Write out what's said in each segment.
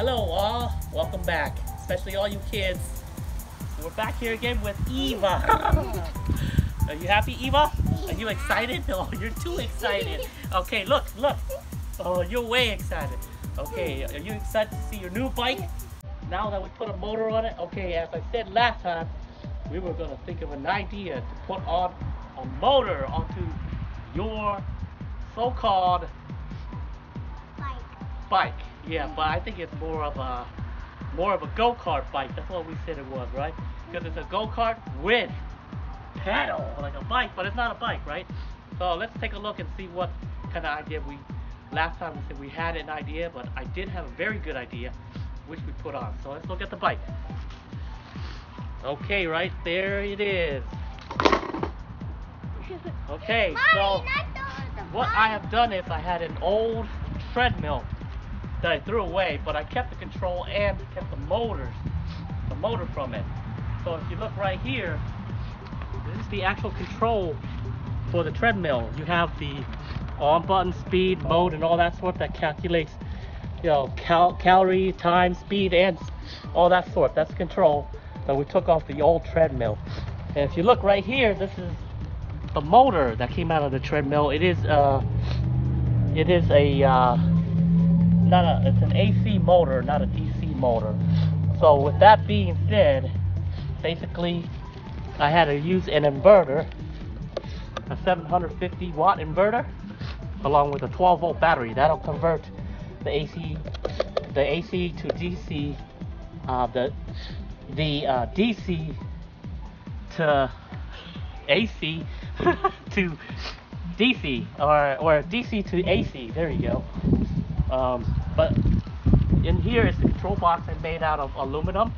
Hello all, welcome back, especially all you kids. We're back here again with Eva. Are you happy, Eva? Are you excited? Oh, you're too excited. Okay, look, look. Oh, you're way excited. Okay, are you excited to see your new bike? Now that we put a motor on it, okay, as I said last time, we were gonna think of an idea to put on a motor onto your so-called Bike. bike. Yeah, but I think it's more of a more of a go-kart bike. That's what we said it was, right? Because it's a go-kart with pedal, like a bike, but it's not a bike, right? So let's take a look and see what kind of idea we. Last time we said we had an idea, but I did have a very good idea, which we put on. So let's look at the bike. Okay, right there it is. Okay, so Mommy, not the, the what. I have done is I had an old treadmill that I threw away, but I kept the control and kept the motors, the motor from it. So if you look right here, this is the actual control for the treadmill. You have the on button, speed, mode, and all that sort that calculates, you know, cal calorie, time, speed, and all that sort. That's control. But we took off the old treadmill. And if you look right here, this is the motor that came out of the treadmill. It is uh, it is a uh, not a it's an AC motor, not a DC motor. So with that being said, basically I had to use an inverter, a 750 watt inverter, along with a 12 volt battery. That'll convert the AC the AC to DC, uh, the the uh, DC to AC to DC or or DC to AC. There you go. Um, but in here is the control box I made out of aluminum.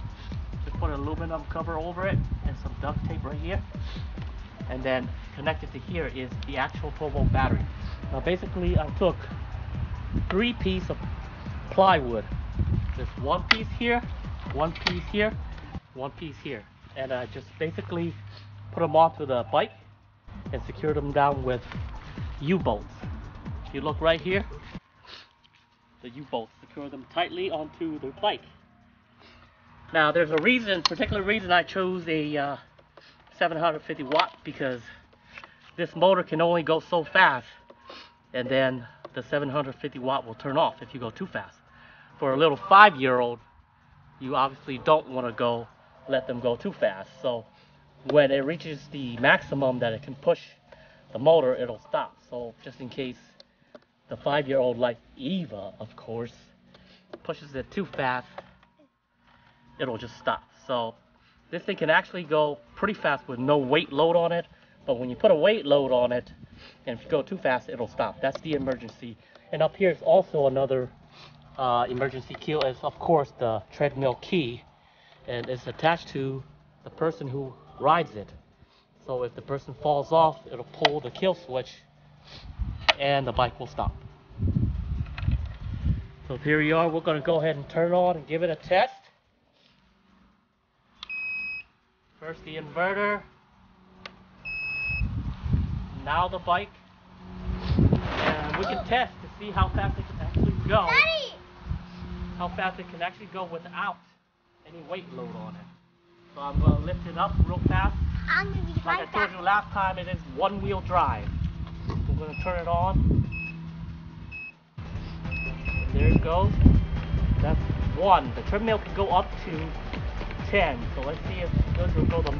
Just put an aluminum cover over it and some duct tape right here. And then connected to here is the actual 12 volt battery. Now basically I took three pieces of plywood. There's one piece here, one piece here, one piece here. And I just basically put them onto the bike and secured them down with U-bolts. If you look right here, the U-bolts secure them tightly onto the bike. Now there's a reason, particular reason I chose a uh, 750 watt because this motor can only go so fast and then the 750 watt will turn off if you go too fast. For a little five-year-old, you obviously don't want to go let them go too fast. So when it reaches the maximum that it can push the motor, it'll stop. So just in case the five-year-old like Eva, of course, pushes it too fast, it'll just stop. So this thing can actually go pretty fast with no weight load on it. But when you put a weight load on it, and if you go too fast, it'll stop. That's the emergency. And up here is also another uh, emergency key. Is of course the treadmill key, and it's attached to the person who rides it. So if the person falls off, it'll pull the kill switch, and the bike will stop. So here we are. We're gonna go ahead and turn on and give it a test. First the inverter. Now the bike. And we can test to see how fast it can actually go. Daddy! How fast it can actually go without any weight load on it. So I'm going to lift it up real fast. I'm gonna be Like I told you last time, it is one wheel drive. We're going to turn it on. There it goes. That's one. The treadmill can go up to 10. So let's see if this will go the.